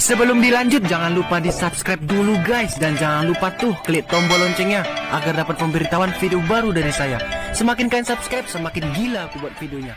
Sebelum dilanjut jangan lupa di subscribe dulu guys. Dan jangan lupa tuh klik tombol loncengnya Agar dapat pemberitahuan video baru dari saya. Semakin kalian subscribe semakin gila aku buat videonya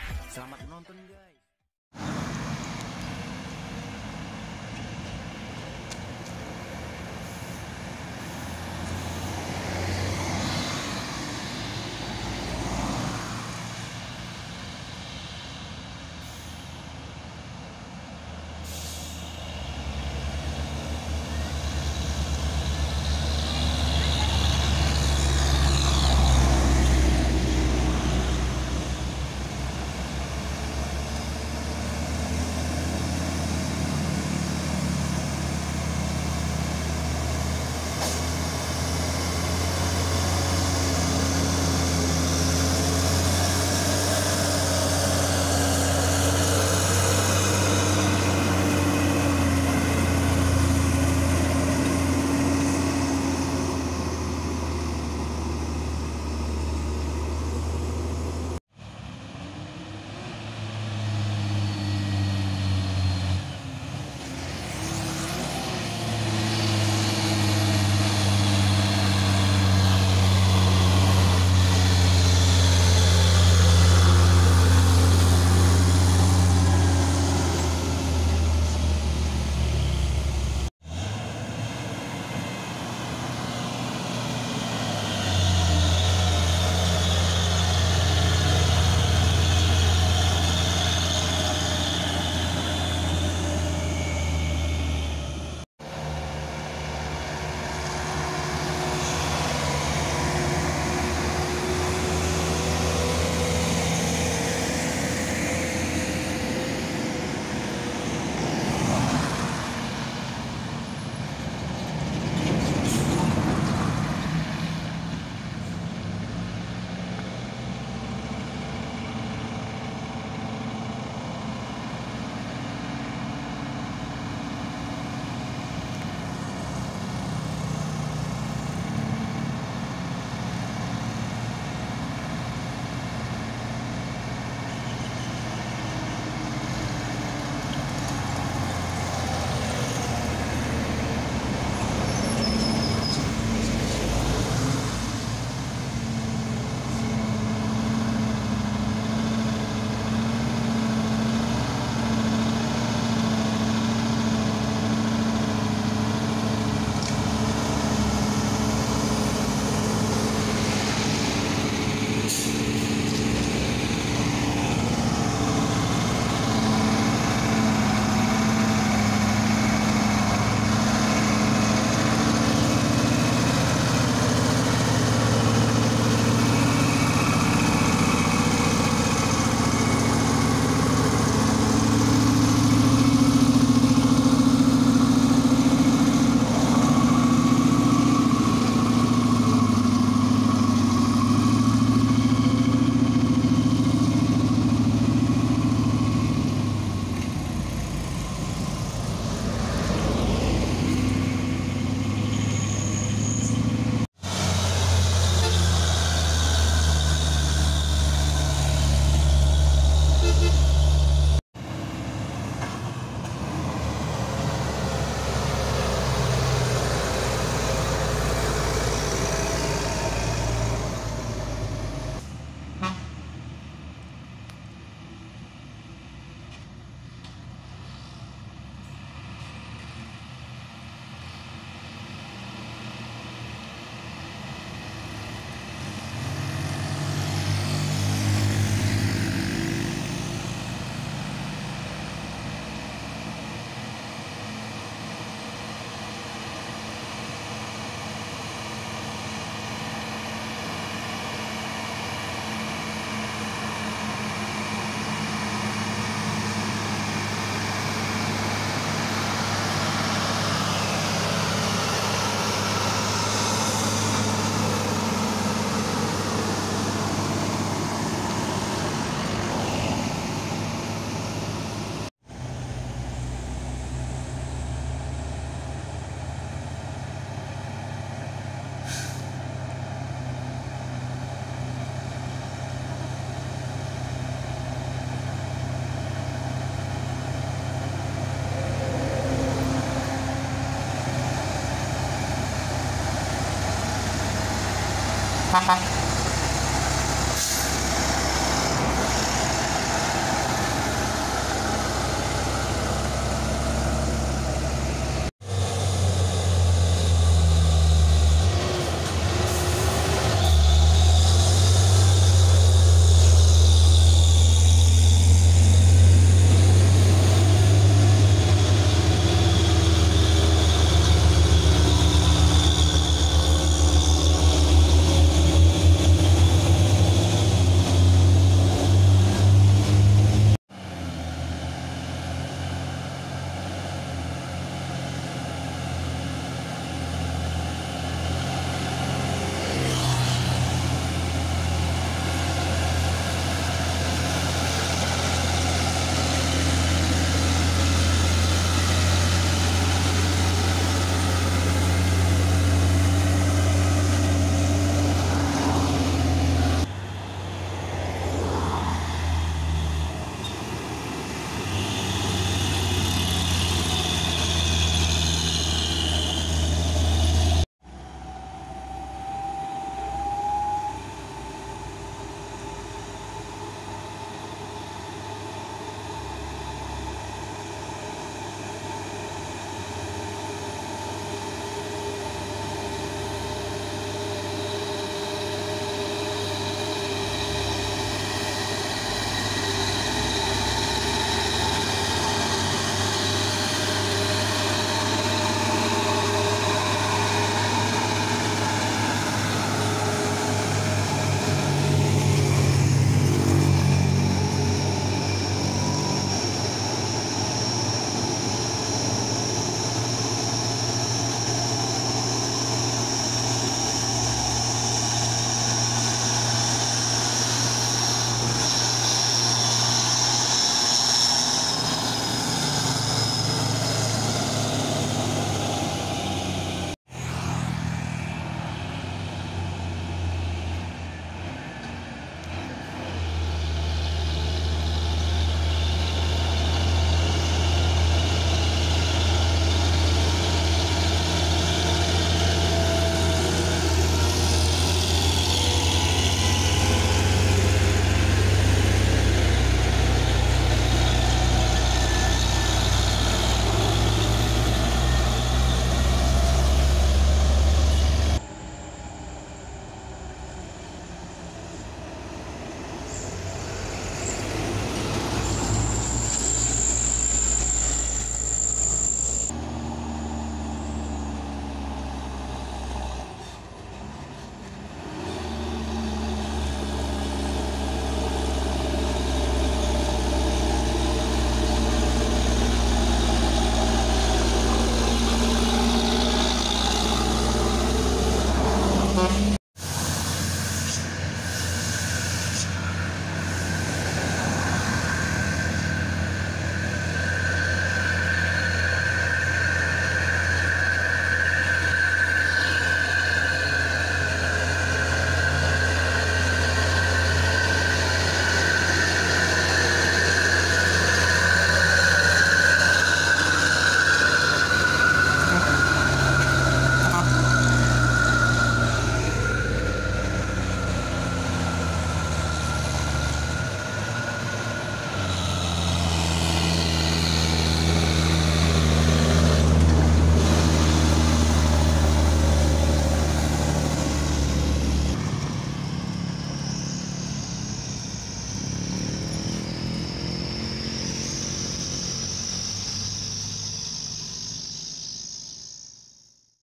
ha ha ha.